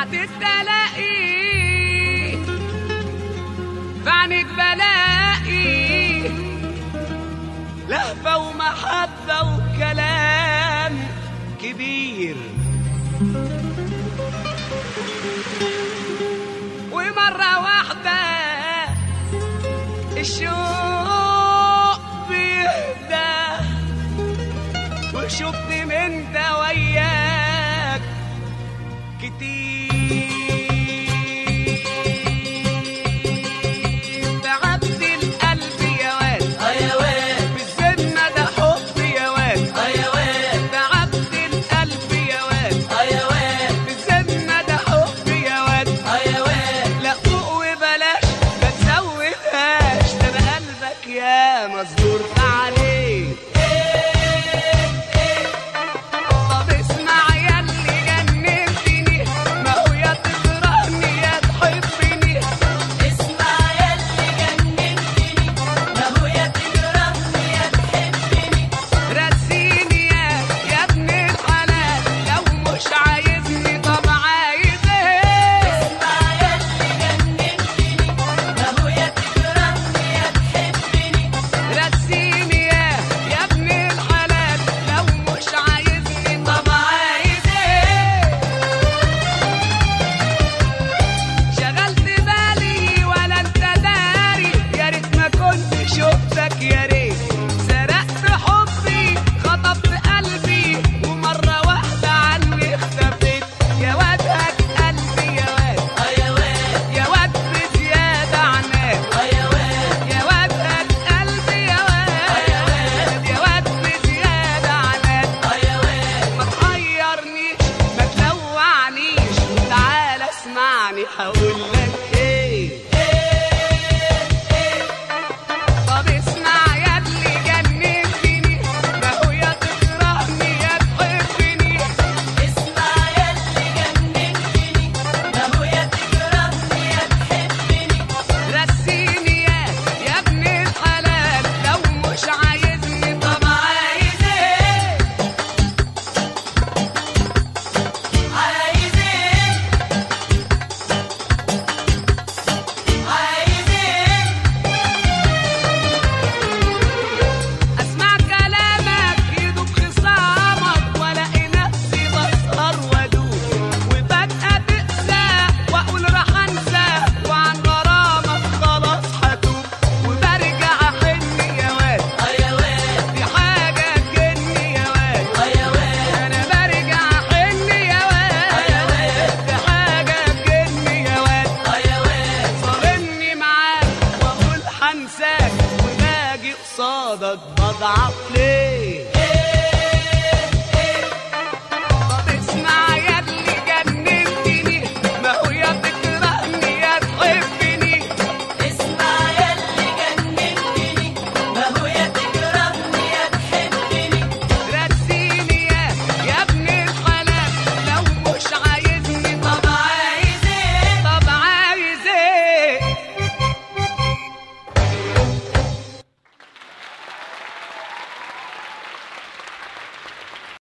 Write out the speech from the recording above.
ساعة التلاقي. في بلاقي لهفة ومحبة وكلام كبير. ومرة واحدة الشوق بيهدى. وشوف que é, mas por يعني هقول لك